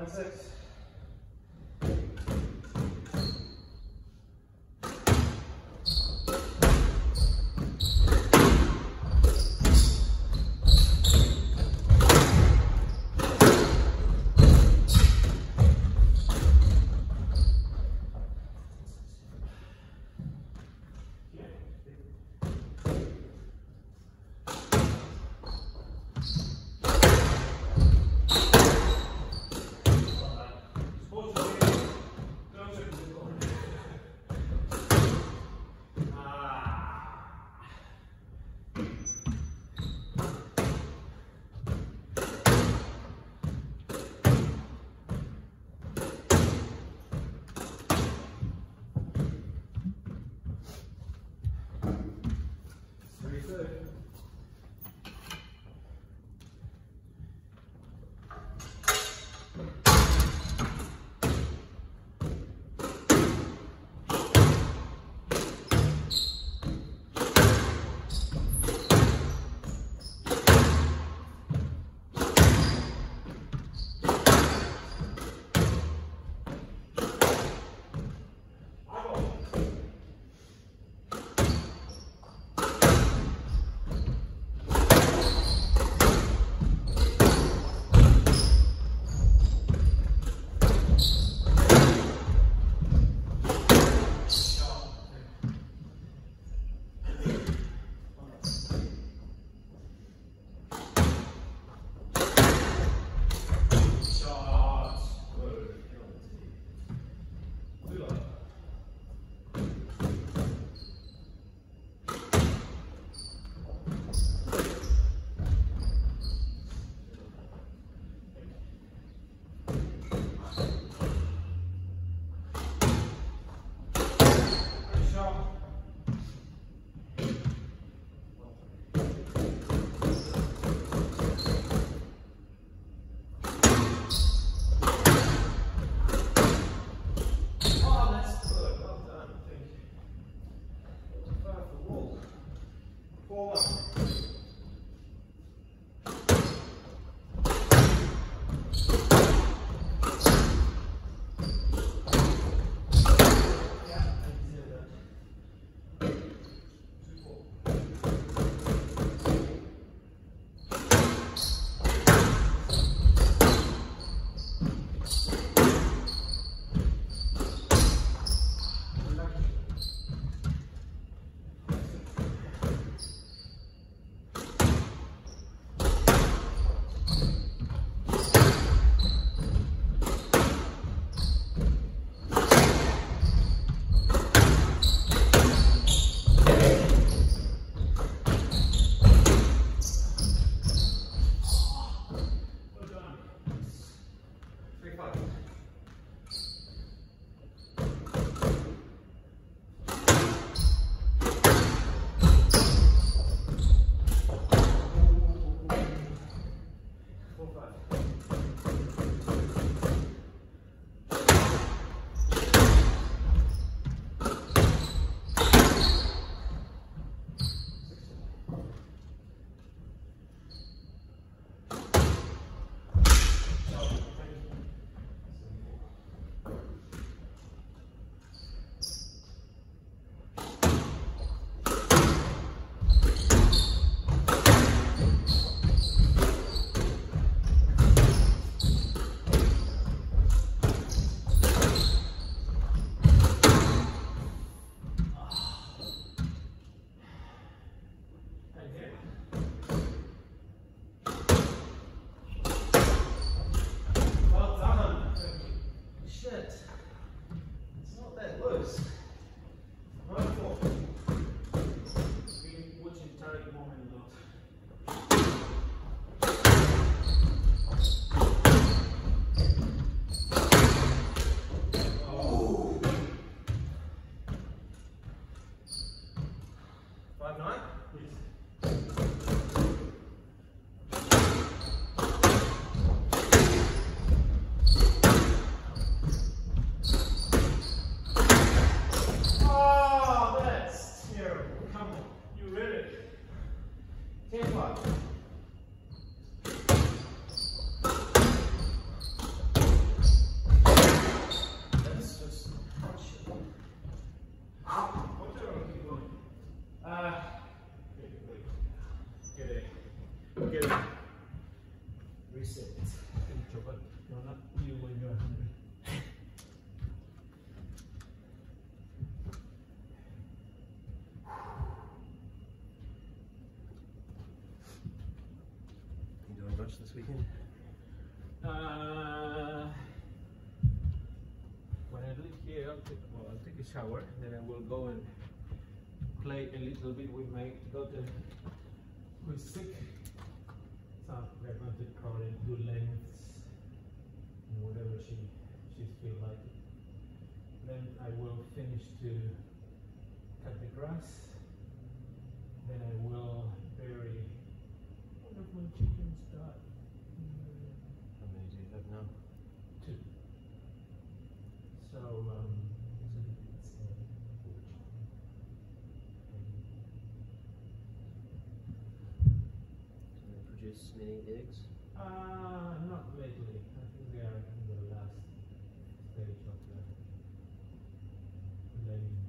Nine six. Father. Much this weekend? Uh, when I leave here, I'll take, well, I'll take a shower, then I will go and play a little bit with my daughter who's sick. So we're going to call it do lengths and whatever she she feel like it. Then I will finish to cut the grass. Then I will bury one of my chickens died. How many do you have now? Two. So, um, Do they produce many eggs? uh, not really. I think they are in the last stage of the laying